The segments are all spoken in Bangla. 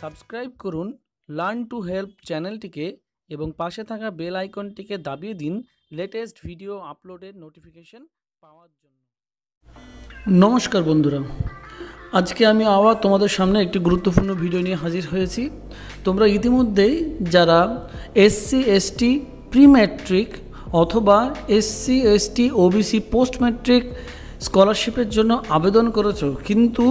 সাবস্ক্রাইব করুন, লার্ন টু হেল্প চ্যানেলটিকে এবং পাশে থাকা বেল আইকনটিকে দাবিয়ে দিন লেটেস্ট ভিডিও আপলোডের নোটিফিকেশন পাওয়ার জন্য। নমস্কার বন্ধুরা, আজকে আমি আবার তোমাদের সামনে একটি গুরুত্বপূর্ণ ভিডিও নিয়ে হাজির হয়েছি। তোমরা ইতিমধ্যেই যারা এসসি, এসটি প্রি ম্যাট্রিক অথবা SC, ST, OBC post matric স্কলারশিপের জন্য আবেদন করেছ, কিন্তু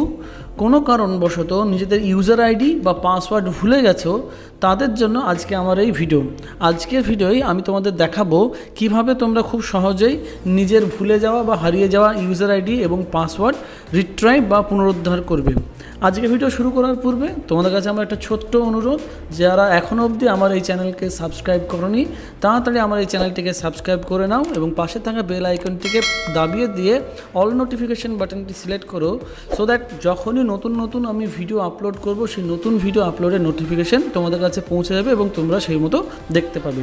কোনো কারণবশত নিজেদের ইউজার আইডি বা পাসওয়ার্ড ভুলে গেছো, তাদের জন্য আজকে আমার এই ভিডিও। আজকের ভিডিওই আমি তোমাদের দেখাবো কীভাবে তোমরা খুব সহজেই নিজের ভুলে যাওয়া বা হারিয়ে যাওয়া ইউজার আইডি এবং পাসওয়ার্ড রিট্রাইভ বা পুনরুদ্ধার করবে। আজকে ভিডিও শুরু করার পূর্বে তোমাদের কাছে আমার একটা ছোট্ট অনুরোধ, যারা এখনও অবধি আমার এই চ্যানেলকে সাবস্ক্রাইব করনি, তাড়াতাড়ি আমার এই চ্যানেলটিকে সাবস্ক্রাইব করে নাও এবং পাশে থাকা বেল আইকনটিকে দাবিয়ে দিয়ে অল নোটিফিকেশন বাটনটি সিলেক্ট করো সো দ্যাট যখনই নতুন নতুন আমি ভিডিও আপলোড করব, সেই নতুন ভিডিও আপলোডের নোটিফিকেশান তোমাদের কাছে পৌঁছে যাবে এবং তোমরা সেই মতো দেখতে পাবে।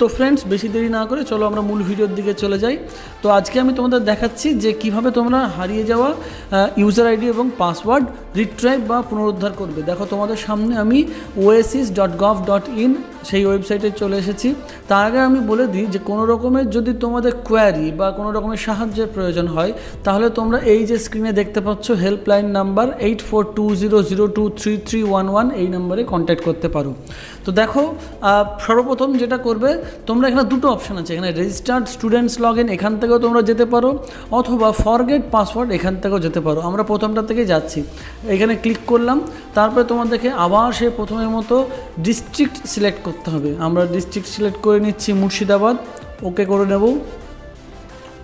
তো ফ্রেন্ডস বেশি দেরি না করে চলো আমরা মূল ভিডিওর দিকে চলে যাই। তো আজকে আমি তোমাদের দেখাচ্ছি যে কীভাবে তোমরা হারিয়ে যাওয়া ইউজার আইডি এবং পাসওয়ার্ড রিট্রাইভ বা পুনরুদ্ধার করবে। দেখো তোমাদের সামনে আমি oasis dot gov dot in সেই ওয়েবসাইটে চলে এসেছি। তার আগে আমি বলে দিই যে কোনো রকমের যদি তোমাদের কোয়ারি বা কোনো রকমের সাহায্যের প্রয়োজন হয়, তাহলে তোমরা এই যে স্ক্রিনে দেখতে পাচ্ছ helpline number eight four two zero zero two three three one one এই নাম্বারে কন্ট্যাক্ট করতে পারো। তো দেখো সর্বপ্রথম যেটা করবে তোমরা এখানে দুটো অপশান আছে। এখানে রেজিস্টার্ড স্টুডেন্টস লগ ইন এখান থেকেও তোমরা যেতে পারো, অথবা ফরগেট পাসওয়ার্ড এখান থেকেও যেতে পারো। আমরা প্রথমটা থেকে যাচ্ছি। এখানে ক্লিক করলাম, তারপরে তোমাদেরকে আবার সে প্রথমের মতো ডিস্ট্রিক্ট সিলেক্ট করতে হবে। আমরা ডিস্ট্রিক্ট সিলেক্ট করে নিচ্ছি মুর্শিদাবাদ। ওকে করে নেব।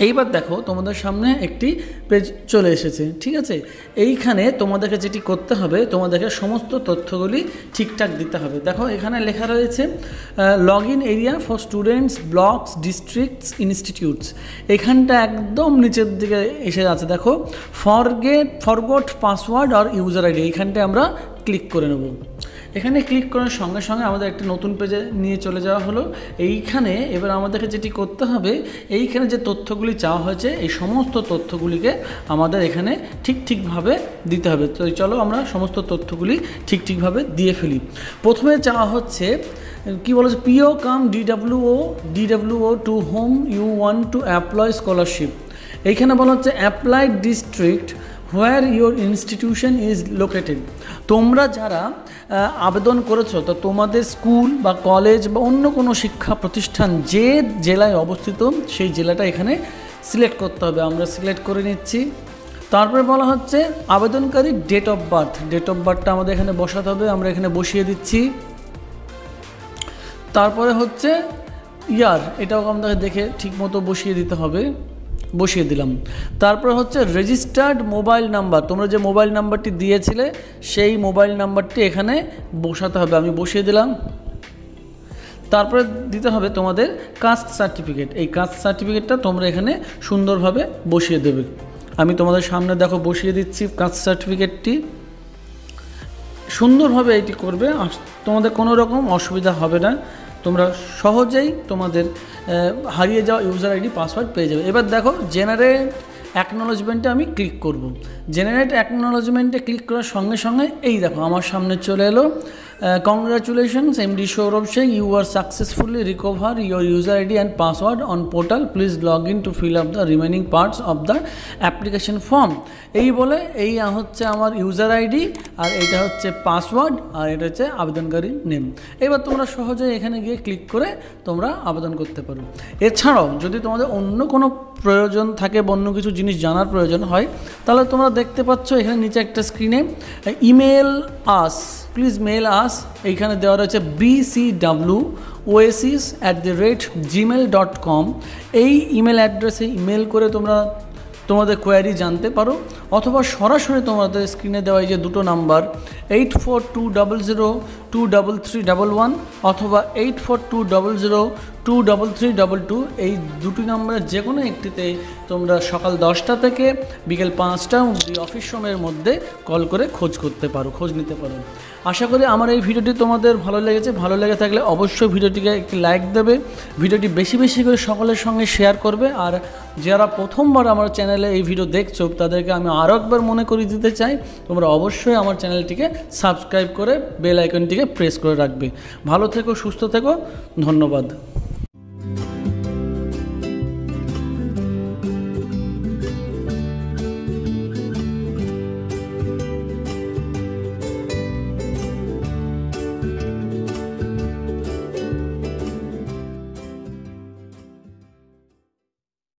এইবার দেখো তোমাদের সামনে একটি পেজ চলে এসেছে, ঠিক আছে? এইখানে তোমাদেরকে যেটি করতে হবে, তোমাদেরকে সমস্ত তথ্যগুলি ঠিকঠাক দিতে হবে। দেখো, এখানে লেখা রয়েছে log in area for students blocks districts institutes এখানটা একদম নিচের দিকে এসে আছে দেখো ফরগেট ফরগট পাসওয়ার্ড আর ইউজার আইডি এইখানটায় আমরা ক্লিক করে নেব। এখানে ক্লিক করার সঙ্গে সঙ্গে আমাদের একটি নতুন পেজে নিয়ে চলে যাওয়া হলো। এইখানে এবার আমাদেরকে যেটি করতে হবে, এইখানে যে তথ্যগুলি চাওয়া হয়েছে, এই সমস্ত তথ্যগুলিকে আমাদের এখানে ঠিক ঠিকভাবে দিতে হবে। তো চলো আমরা সমস্ত তথ্যগুলি ঠিক ঠিকভাবে দিয়ে ফেলি। প্রথমে চাওয়া হচ্ছে, কি বলেছে PO cum DWO DWO to whom you want to apply scholarship এইখানে বলা হচ্ছে applied district where your institution is located তোমরা যারা আবেদন করেছ, তো তোমাদের স্কুল বা কলেজ বা অন্য কোনো শিক্ষা প্রতিষ্ঠান যে জেলায় অবস্থিত, সেই জেলাটা এখানে সিলেক্ট করতে হবে। আমরা সিলেক্ট করে নিচ্ছি। তারপরে বলা হচ্ছে আবেদনকারী date of birth date of বার্থটা আমাদের এখানে বসাতে হবে, আমরা এখানে বসিয়ে দিচ্ছি। তারপরে হচ্ছে ইয়ার এটাও আমাদের দেখে ঠিকমতো বসিয়ে দিতে হবে। বসিয়ে দিলাম। তারপর হচ্ছে রেজিস্টার্ড মোবাইল নাম্বার তোমরা যে মোবাইল নাম্বারটি দিয়েছিলে, সেই মোবাইল নাম্বারটি এখানে বসাতে হবে। আমি বসিয়ে দিলাম। তারপরে দিতে হবে তোমাদের কাস্ট সার্টিফিকেট এই কাস্ট সার্টিফিকেটটা তোমরা এখানে সুন্দরভাবে বসিয়ে দেবে। আমি তোমাদের সামনে দেখো বসিয়ে দিচ্ছি কাস্ট সার্টিফিকেটটি সুন্দরভাবে এটি করবে তোমাদের কোনো রকম অসুবিধা হবে না। তোমরা সহজেই তোমাদের হারিয়ে যাওয়া ইউজার আইডি পাসওয়ার্ড পেয়ে যাবে। এবার দেখো জেনারেট অ্যাকনোলজমেন্টে আমি ক্লিক করব। জেনারেট অ্যাকনোলজমেন্টে ক্লিক করার সঙ্গে সঙ্গে এই দেখো, আমার সামনে চলে এলো। Congratulations MD Sourav Singh you are successfully recover your user ID and password on portal please log in to fill up the remaining parts of the application form এই বলে, এই হচ্ছে আমার ইউজার আইডি আর এটা হচ্ছে পাসওয়ার্ড আর এটা হচ্ছে আবেদনকারী নেম এবার তোমরা সহজে এখানে গিয়ে ক্লিক করে তোমরা আবেদন করতে পারো। এছাড়াও যদি তোমাদের অন্য কোনো প্রয়োজন থাকে অন্য কিছু জিনিস জানার প্রয়োজন হয়, তাহলে তোমরা দেখতে পাচ্ছ এখানে নিচে একটা স্ক্রিনে email us please mail us এইখানে দেওয়া রয়েছে BCW oasis at the rate Gmail dot com এই ইমেল অ্যাড্রেসে ইমেল করে তোমরা তোমাদের কোয়ারি জানতে পারো, অথবা সরাসরি তোমাদের স্ক্রিনে দেওয়া এই যে দুটো number eight four two double zero two double three double one অথবা eight four two double zero two double three double two এই দুটি নম্বরের যে কোনো একটিতে তোমরা সকাল দশটা থেকে বিকেল পাঁচটা অবধি অফিস সময়ের মধ্যে কল করে খোঁজ করতে পারো, খোঁজ নিতে পারো। আশা করি আমার এই ভিডিওটি তোমাদের ভালো লেগেছে। ভালো লেগে থাকলে অবশ্যই ভিডিওটিকে একটি লাইক দেবে। ভিডিওটি বেশি বেশি করে সকলের সঙ্গে শেয়ার করবে। আর যারা প্রথমবার আমার চ্যানেলে এই ভিডিও দেখছ, তাদেরকে আমি আরও একবার মনে করিয়ে দিতে চাই, তোমরা অবশ্যই আমার চ্যানেলটিকে সাবস্ক্রাইব করে বেল আইকনটিকে প্রেস করে রাখবে। ভালো থেকো সুস্থ থেকো ধন্যবাদ।